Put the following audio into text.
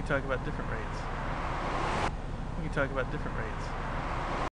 We can talk about different rates. We can talk about different rates.